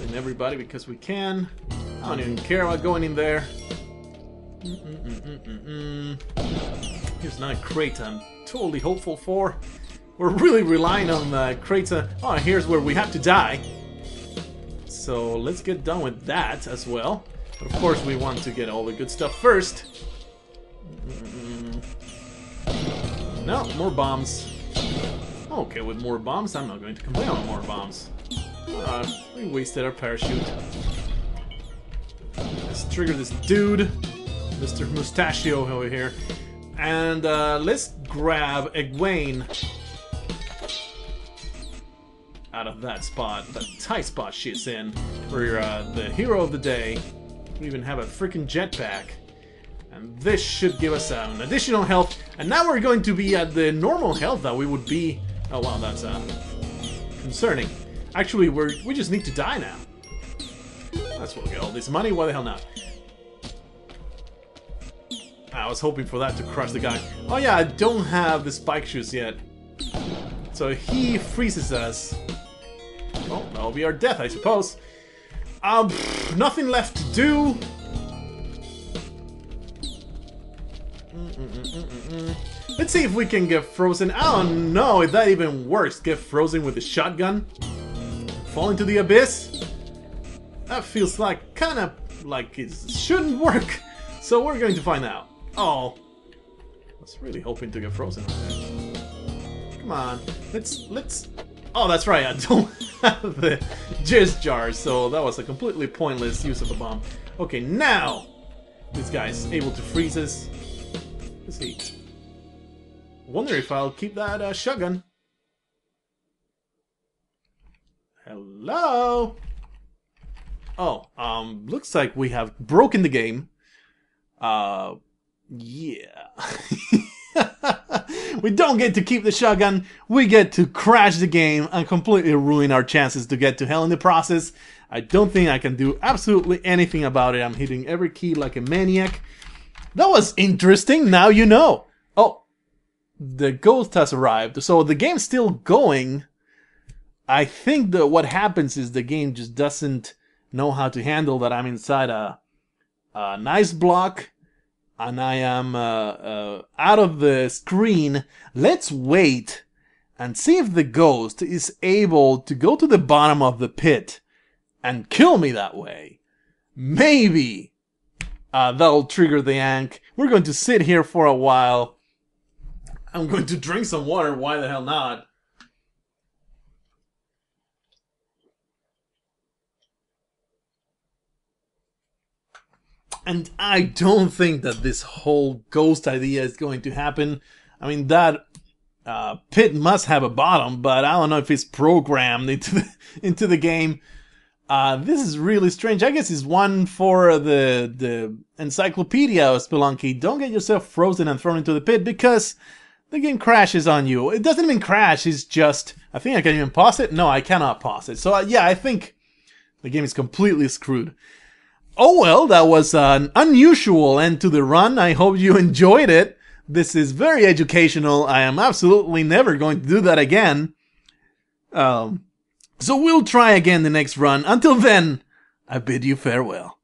killing everybody because we can. I don't even care about going in there. Mm-mm-mm-mm-mm. Here's another crate I'm totally hopeful for. We're really relying on uh, crates. Uh, oh, here's where we have to die. So let's get done with that as well. But of course we want to get all the good stuff first. No, more bombs. Okay, with more bombs, I'm not going to complain about more bombs. Uh, we wasted our parachute. Let's trigger this dude, Mr. Mustachio over here. And uh, let's grab Egwene out of that spot, that tight spot she's in, you're uh, the hero of the day. We even have a freaking jetpack. And this should give us an additional health. And now we're going to be at the normal health that we would be... Oh wow, that's uh, concerning. Actually, we're, we just need to die now. That's what we get all this money, why the hell not? I was hoping for that to crush the guy. Oh yeah, I don't have the spike shoes yet. So he freezes us. Well, that'll be our death, I suppose. Um, pff, nothing left to do. Let's see if we can get frozen. I don't know if that even works. Get frozen with a shotgun? Fall into the abyss? That feels like kind of like it shouldn't work. So we're going to find out. Oh. I was really hoping to get frozen Come on. Let's let's Oh, that's right. I don't have the jizz jar, so that was a completely pointless use of a bomb. Okay, now this guy's able to freeze us. Let's see. Wonder if I'll keep that uh, shotgun. Hello? Oh, um, looks like we have broken the game. Uh, yeah. we don't get to keep the shotgun, we get to crash the game and completely ruin our chances to get to hell in the process. I don't think I can do absolutely anything about it. I'm hitting every key like a maniac. That was interesting, now you know. Oh, the ghost has arrived, so the game's still going. I think that what happens is the game just doesn't know how to handle that I'm inside a, a nice block and I am uh, uh, out of the screen. Let's wait and see if the ghost is able to go to the bottom of the pit and kill me that way. Maybe uh, that'll trigger the ankh. We're going to sit here for a while. I'm going to drink some water. Why the hell not? And I don't think that this whole ghost idea is going to happen. I mean, that uh, pit must have a bottom, but I don't know if it's programmed into the, into the game. Uh, this is really strange. I guess it's one for the the encyclopedia of Spelunky. Don't get yourself frozen and thrown into the pit because the game crashes on you. It doesn't even crash. It's just I think I can even pause it. No, I cannot pause it. So uh, yeah, I think the game is completely screwed. Oh well, that was an unusual end to the run. I hope you enjoyed it. This is very educational. I am absolutely never going to do that again. Um, so we'll try again the next run. Until then, I bid you farewell.